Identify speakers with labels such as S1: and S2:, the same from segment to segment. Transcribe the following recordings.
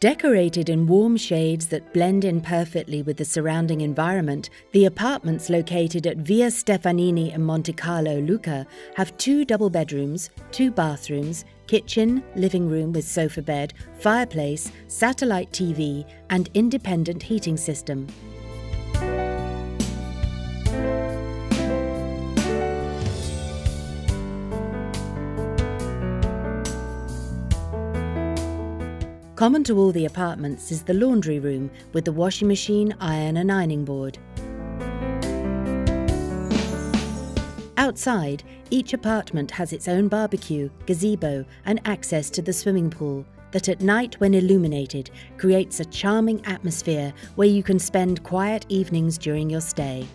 S1: Decorated in warm shades that blend in perfectly with the surrounding environment, the apartments located at Via Stefanini in Montecarlo, Lucca, have two double bedrooms, two bathrooms, kitchen, living room with sofa bed, fireplace, satellite TV, and independent heating system. Common to all the apartments is the laundry room with the washing machine, iron, and ironing board. Outside, each apartment has its own barbecue, gazebo, and access to the swimming pool that at night, when illuminated, creates a charming atmosphere where you can spend quiet evenings during your stay.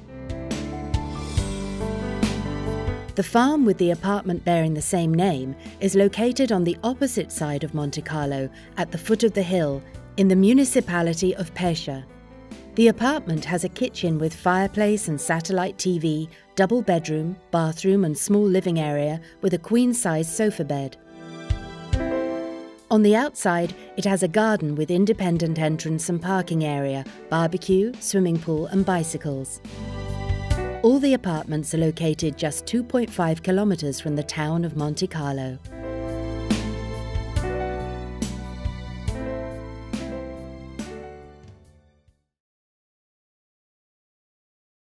S1: The farm with the apartment bearing the same name is located on the opposite side of Montecarlo, at the foot of the hill, in the municipality of Pescia. The apartment has a kitchen with fireplace and satellite TV, double bedroom, bathroom, and small living area with a queen size sofa bed. On the outside, it has a garden with independent entrance and parking area, barbecue, swimming pool, and bicycles. All the apartments are located just 2.5 kilometres from the town of Montecarlo.